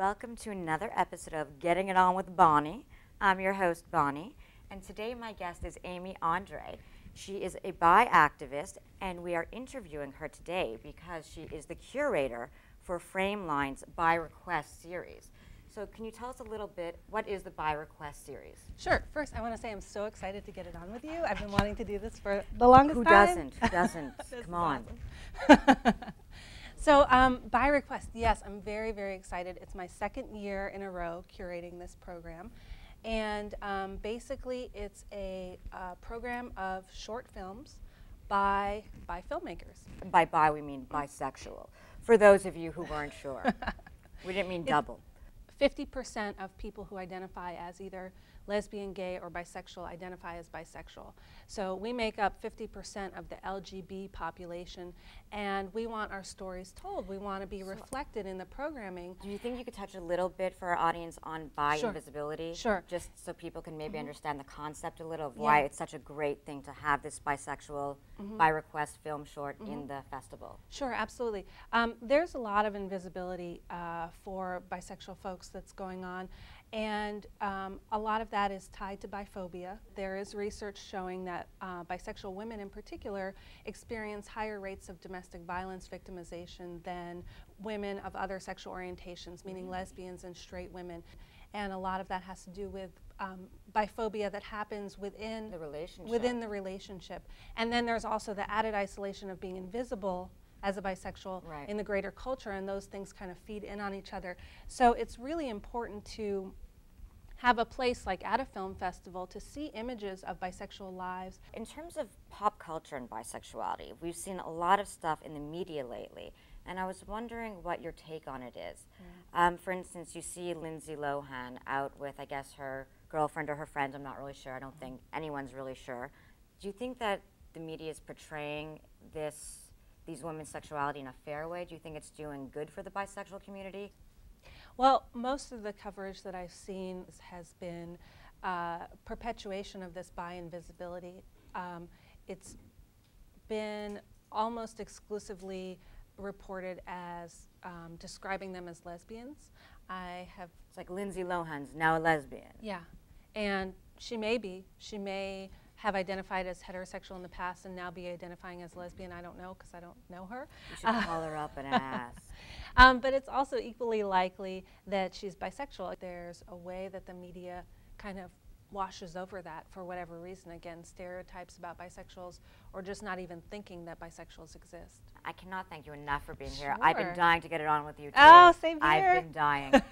Welcome to another episode of Getting It On with Bonnie. I'm your host, Bonnie, and today my guest is Amy Andre. She is a bi activist, and we are interviewing her today because she is the curator for Frameline's Bi Request series. So, can you tell us a little bit what is the Bi Request series? Sure. First, I want to say I'm so excited to get it on with you. I've been wanting to do this for the longest Who time. Who doesn't? Who doesn't? Come on. awesome. um, Bi Request, yes, I'm very, very excited. It's my second year in a row curating this program. And um, basically, it's a uh, program of short films by, by filmmakers. By bi, we mean bisexual. For those of you who weren't sure, we didn't mean double. 50% of people who identify as either lesbian, gay, or bisexual identify as bisexual. So we make up 50% of the LGB population, and we want our stories told. We want to be reflected in the programming. Do you think you could touch a little bit for our audience on bi Sure. invisibility? Sure. Just so people can maybe understand the concept a little of why Yeah. it's such a great thing to have this bisexual, bi request film short in the festival. Sure, absolutely. Um, there's a lot of invisibility uh, for bisexual folks that's going on, and um, a lot of that is tied to biphobia. There is research showing that uh, bisexual women, in particular, experience higher rates of domestic violence victimization than women of other sexual orientations, meaning lesbians and straight women. And a lot of that has to do with um, biphobia that happens within The relationship. within the relationship. And then there's also the added isolation of being invisible as a bisexual Right. in the greater culture, and those things kind of feed in on each other. So it's really important to have a place like at a film festival to see images of bisexual lives. In terms of pop culture and bisexuality, we've seen a lot of stuff in the media lately, and I was wondering what your take on it is. Um, for instance, you see Lindsay Lohan out with, I guess, her girlfriend or her friend. I'm not really sure. I don't think anyone's really sure. Do you think that the media is portraying this, these women's sexuality in a fair way? Do you think it's doing good for the bisexual community? Well, most of the coverage that I've seen has been uh, perpetuation of this bi invisibility. Um, it's been almost exclusively reported as um, describing them as lesbians. I have It's like Lindsay Lohan's now a lesbian. Yeah, and she may be. She may have identified as heterosexual in the past and now be identifying as lesbian. I don't know because I don't know her. You should call her up and ask. Um, but it's also equally likely that she's bisexual. There's a way that the media kind of washes over that for whatever reason. Again, stereotypes about bisexuals or just not even thinking that bisexuals exist. I cannot thank you enough for being here. I've been dying to get it on with you too. Oh, same here. I've been dying.